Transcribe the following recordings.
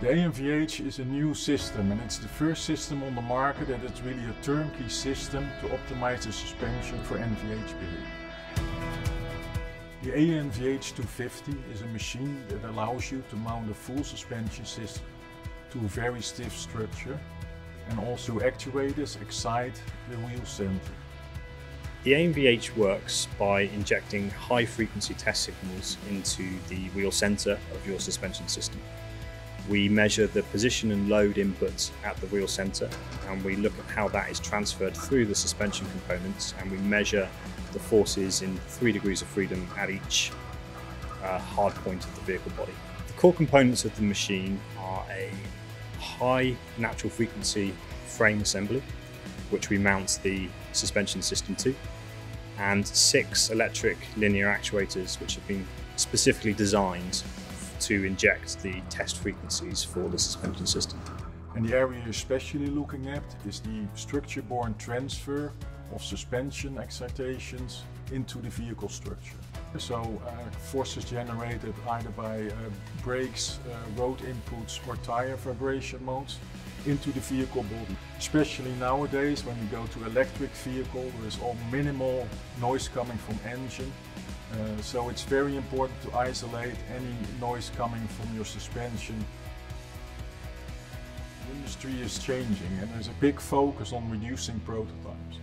The ANVH is a new system and it's the first system on the market that it's really a turnkey system to optimize the suspension for NVH behavior. The ANVH 250 is a machine that allows you to mount a full suspension system to a very stiff structure and also actuators excite the wheel center. The ANVH works by injecting high frequency test signals into the wheel center of your suspension system. We measure the position and load inputs at the wheel center and we look at how that is transferred through the suspension components and we measure the forces in three degrees of freedom at each uh, hard point of the vehicle body. The core components of the machine are a high natural frequency frame assembly, which we mount the suspension system to, and six electric linear actuators, which have been specifically designed to inject the test frequencies for the suspension system. And the area you're especially looking at is the structure-borne transfer of suspension excitations into the vehicle structure. So uh, forces generated either by uh, brakes, uh, road inputs or tire vibration modes into the vehicle body. Especially nowadays when we go to electric vehicle, there is all minimal noise coming from engine. Uh, so it's very important to isolate any noise coming from your suspension. The industry is changing and there's a big focus on reducing prototypes.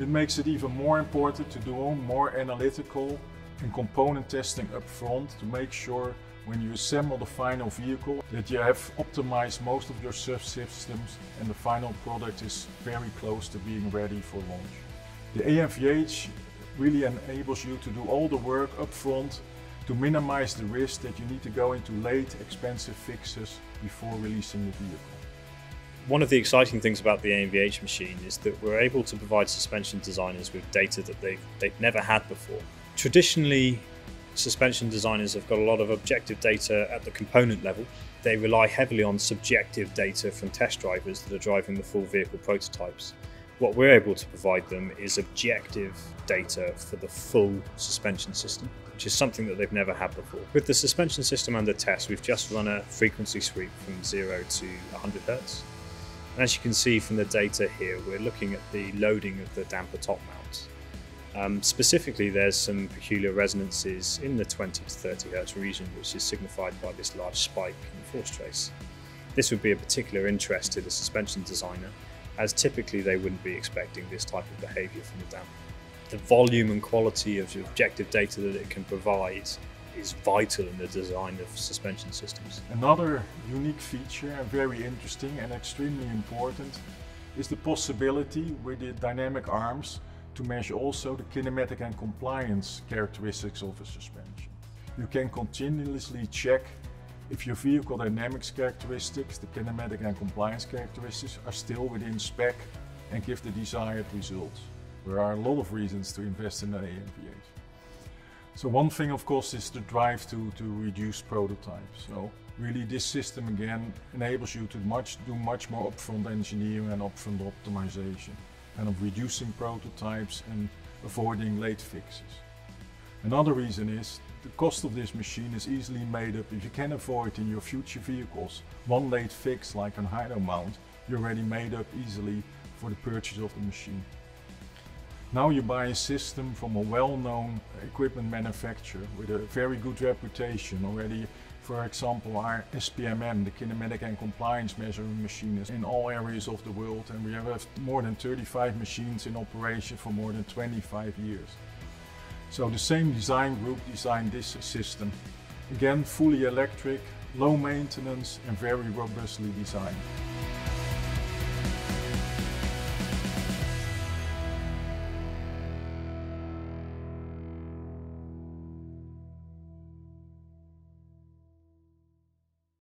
It makes it even more important to do more analytical and component testing up front to make sure when you assemble the final vehicle that you have optimized most of your subsystems and the final product is very close to being ready for launch. The ANVH really enables you to do all the work up front to minimize the risk that you need to go into late expensive fixes before releasing the vehicle. One of the exciting things about the ANVH machine is that we're able to provide suspension designers with data that they've, they've never had before. Traditionally, suspension designers have got a lot of objective data at the component level. They rely heavily on subjective data from test drivers that are driving the full vehicle prototypes. What we're able to provide them is objective data for the full suspension system, which is something that they've never had before. With the suspension system under test, we've just run a frequency sweep from 0 to 100 Hz. And as you can see from the data here, we're looking at the loading of the damper top mounts. Um, specifically, there's some peculiar resonances in the 20 to 30 Hz region, which is signified by this large spike in the force trace. This would be of particular interest to the suspension designer, as typically they wouldn't be expecting this type of behavior from the damper. The volume and quality of objective data that it can provide is vital in the design of suspension systems. Another unique feature and very interesting and extremely important is the possibility with the dynamic arms to measure also the kinematic and compliance characteristics of a suspension. You can continuously check if your vehicle dynamics characteristics, the kinematic and compliance characteristics are still within spec and give the desired results. There are a lot of reasons to invest in an ANVH. So one thing of course is the drive to, to reduce prototypes. So really this system again enables you to much, do much more upfront engineering and upfront optimization and of reducing prototypes and avoiding late fixes. Another reason is the cost of this machine is easily made up if you can avoid in your future vehicles one late fix like an hydro mount, you're already made up easily for the purchase of the machine. Now you buy a system from a well-known equipment manufacturer with a very good reputation already. For example, our SPMM, the kinematic and compliance measuring machine, is in all areas of the world and we have more than 35 machines in operation for more than 25 years. So the same design group designed this system. Again, fully electric, low maintenance and very robustly designed.